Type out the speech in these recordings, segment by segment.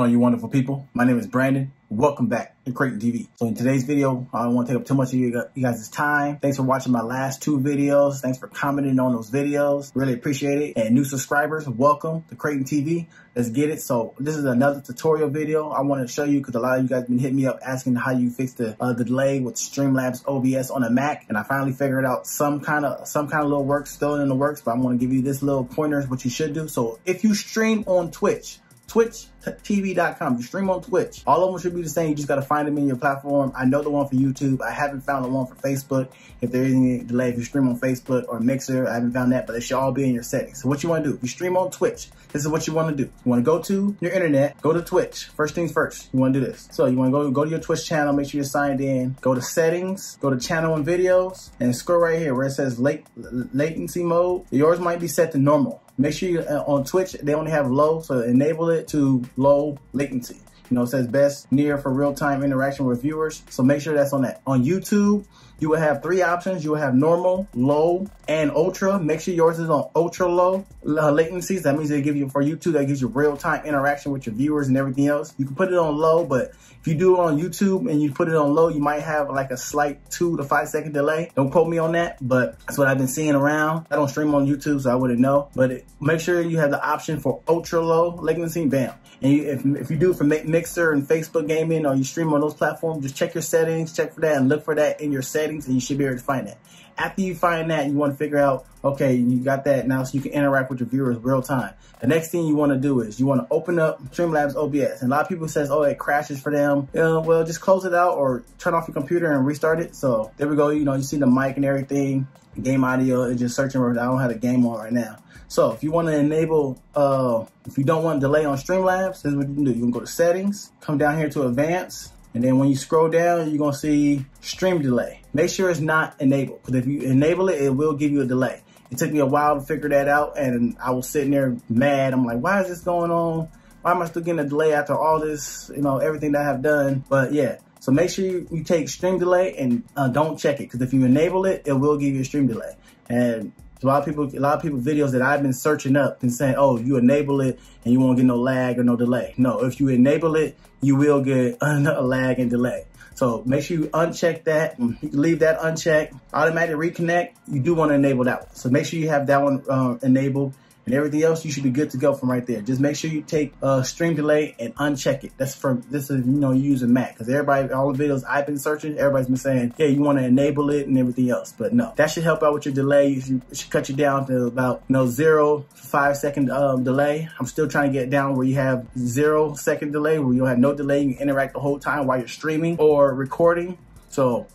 on you wonderful people? My name is Brandon. Welcome back to Crayton TV. So in today's video, I don't want to take up too much of you guys' time. Thanks for watching my last two videos. Thanks for commenting on those videos. Really appreciate it. And new subscribers, welcome to Crayton TV. Let's get it. So this is another tutorial video I want to show you because a lot of you guys been hitting me up asking how you fix the, uh, the delay with Streamlabs OBS on a Mac. And I finally figured out some kind of some kind of little work still in the works, but I'm going to give you this little pointers what you should do. So if you stream on Twitch, twitchtv.com. You stream on Twitch. All of them should be the same. You just got to find them in your platform. I know the one for YouTube. I haven't found the one for Facebook. If there is any delay, if you stream on Facebook or Mixer, I haven't found that, but they should all be in your settings. So what you want to do, you stream on Twitch, this is what you want to do. You want to go to your internet, go to Twitch. First things first, you want to do this. So you want to go, go to your Twitch channel, make sure you're signed in, go to settings, go to channel and videos, and scroll right here where it says late, latency mode. Yours might be set to normal. Make sure you uh, on Twitch, they only have low, so enable it to low latency. You know, it says best near for real-time interaction with viewers. So make sure that's on that. On YouTube, you will have three options. You will have normal, low, and ultra. Make sure yours is on ultra low uh, latencies. That means they give you, for YouTube, that gives you real-time interaction with your viewers and everything else. You can put it on low, but if you do it on YouTube and you put it on low, you might have like a slight two to five second delay. Don't quote me on that, but that's what I've been seeing around. I don't stream on YouTube, so I wouldn't know. But it, make sure you have the option for ultra low latency, bam. And you, if, if you do for Mixer and Facebook gaming or you stream on those platforms, just check your settings, check for that and look for that in your settings and you should be able to find that. After you find that, you want to figure out, okay, you got that now so you can interact with your viewers real time. The next thing you want to do is you want to open up Streamlabs OBS. And a lot of people says, oh, it crashes for them. Uh, well, just close it out or turn off your computer and restart it. So there we go. You know, you see the mic and everything, game audio, and just searching I don't have the game on right now. So if you want to enable, uh, if you don't want delay on Streamlabs, this is what you can do. You can go to settings, come down here to advanced, and then when you scroll down, you're gonna see stream delay. Make sure it's not enabled, because if you enable it, it will give you a delay. It took me a while to figure that out, and I was sitting there mad. I'm like, why is this going on? Why am I still getting a delay after all this, you know, everything that I have done? But yeah, so make sure you, you take stream delay and uh, don't check it, because if you enable it, it will give you a stream delay. And a lot of people, a lot of people videos that I've been searching up and saying, oh, you enable it and you won't get no lag or no delay. No, if you enable it, you will get a lag and delay. So make sure you uncheck that. Leave that unchecked. Automatic reconnect, you do want to enable that one. So make sure you have that one uh, enabled and everything else, you should be good to go from right there. Just make sure you take uh, stream delay and uncheck it. That's from, this is, you know, using Mac. Because everybody, all the videos I've been searching, everybody's been saying, yeah, you want to enable it and everything else. But no, that should help out with your delay. Should, should cut you down to about, you know, zero to five second um, delay. I'm still trying to get down where you have zero second delay, where you'll have no delay. You interact the whole time while you're streaming or recording. So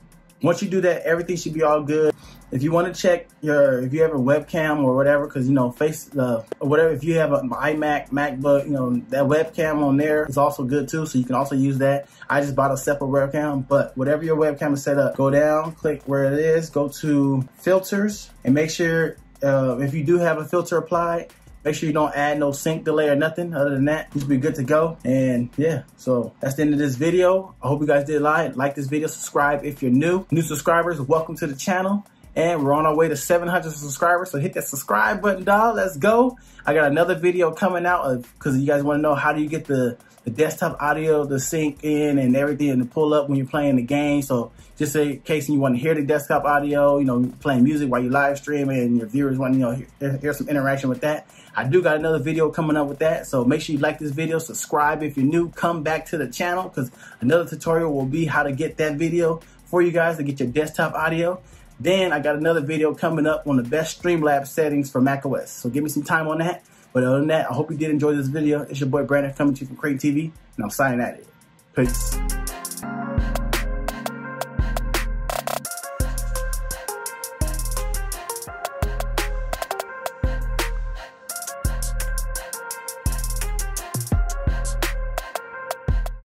once you do that, everything should be all good. If you want to check your, if you have a webcam or whatever, because you know, face uh, whatever. If you have an iMac, MacBook, you know that webcam on there is also good too. So you can also use that. I just bought a separate webcam, but whatever your webcam is set up, go down, click where it is, go to filters, and make sure uh, if you do have a filter applied, Make sure you don't add no sync delay or nothing. Other than that, you should be good to go. And yeah, so that's the end of this video. I hope you guys did like, like this video, subscribe if you're new. New subscribers, welcome to the channel. And we're on our way to 700 subscribers. So hit that subscribe button, dog. Let's go. I got another video coming out uh, because you guys want to know how do you get the, the desktop audio to sync in and everything to pull up when you're playing the game. So just in case you want to hear the desktop audio, you know, playing music while you live streaming and your viewers want, you know, hear, hear some interaction with that. I do got another video coming up with that. So make sure you like this video, subscribe if you're new, come back to the channel because another tutorial will be how to get that video for you guys to get your desktop audio. Then I got another video coming up on the best Streamlabs settings for macOS. So give me some time on that. But other than that, I hope you did enjoy this video. It's your boy Brandon coming to you from Crayton TV, and I'm signing at it. Peace.